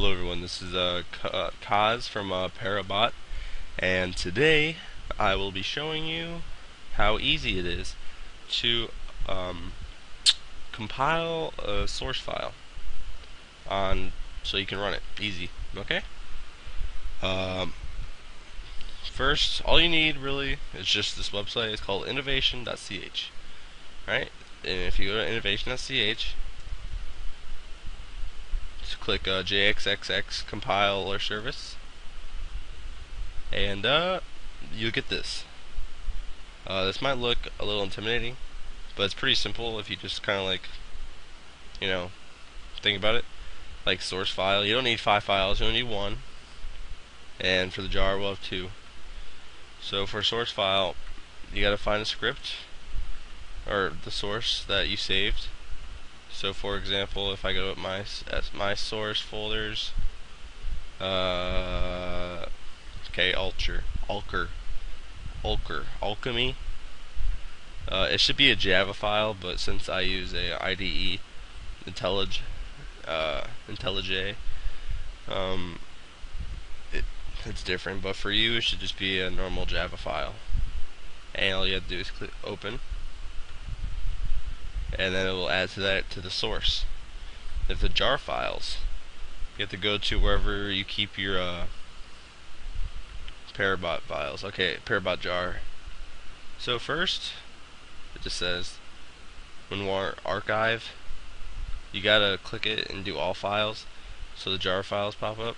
Hello everyone, this is uh, uh Kaz from uh, Parabot. And today I will be showing you how easy it is to um, compile a source file on so you can run it. Easy. Okay? Um, first all you need really is just this website. It's called innovation.ch right? And if you go to innovation.ch just click uh, JXXX compiler service. And uh, you get this. Uh, this might look a little intimidating but it's pretty simple if you just kind of like you know think about it. Like source file. You don't need five files you only need one. And for the jar we'll have two. So for source file you gotta find a script or the source that you saved so for example if I go to my as my source folders uh, okay Ulcher Ulker Ulker Alchemy uh, it should be a Java file, but since I use a IDE, IntelliJ, uh, IntelliJ, um, it, it's different. But for you, it should just be a normal Java file. And all you have to do is click open, and then it will add to that to the source. If the jar files, you have to go to wherever you keep your uh, Parabot files. Okay, Parabot jar. So first, it just says WinRAR archive you gotta click it and do all files so the jar files pop up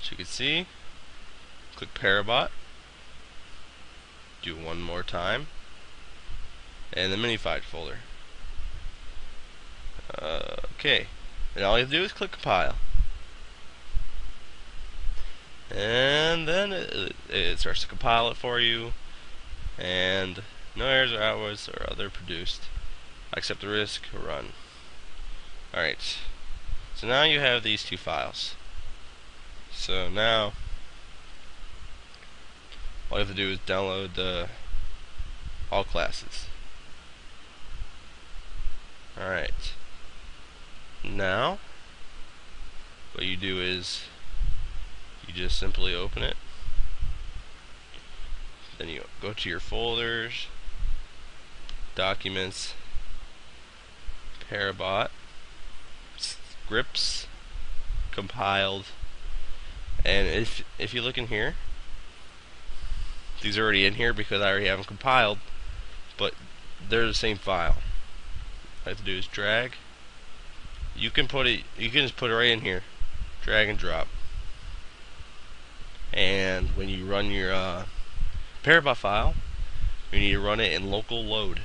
as you can see click Parabot do one more time and the minified folder uh, okay and all you have to do is click compile and then it, it starts to compile it for you and no errors or outwards or other produced. accept the risk, run. Alright. So now you have these two files. So now all you have to do is download the all classes. Alright. Now what you do is you just simply open it then you go to your folders documents, Parabot, scripts, compiled, and if if you look in here, these are already in here because I already have them compiled, but they're the same file. I have to do is drag. You can put it. You can just put it right in here. Drag and drop. And when you run your uh, Parabot file, you need to run it in local load.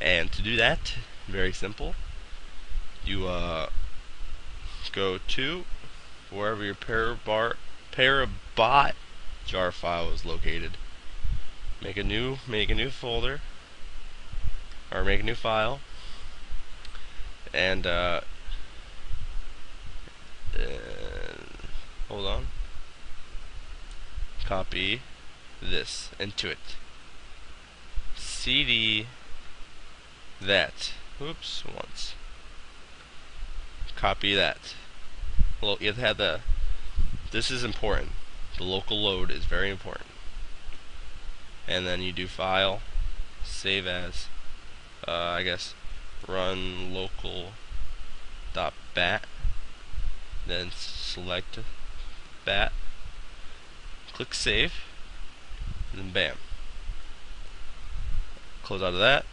And to do that, very simple. You uh, go to wherever your Parabot jar file is located. Make a new make a new folder or make a new file and uh, uh, hold on copy this into it cd that. Oops, once. Copy that. Well, you have have the. This is important. The local load is very important. And then you do file, save as. Uh, I guess run local dot bat. Then select bat. Click save. And then bam. Close out of that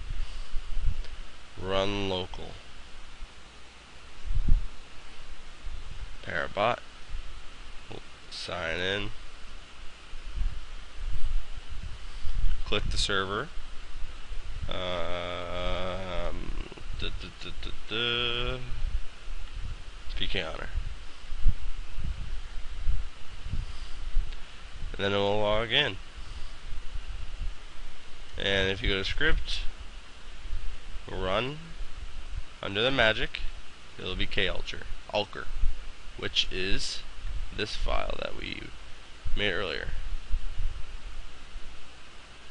run local parabot sign in click the server um, da, da, PK honor. And then it will log in. And if you go to script run under the magic it'll be kulcher ulker which is this file that we made earlier.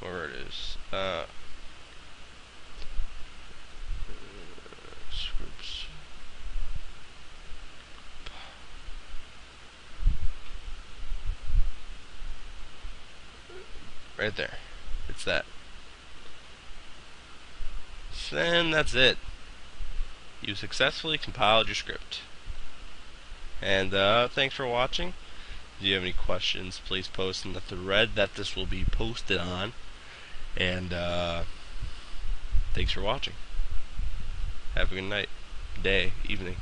Where it is. Uh, scripts right there. It's that. Then that's it. You successfully compiled your script. And uh, thanks for watching. If you have any questions, please post in the thread that this will be posted on. And uh, thanks for watching. Have a good night, day, evening.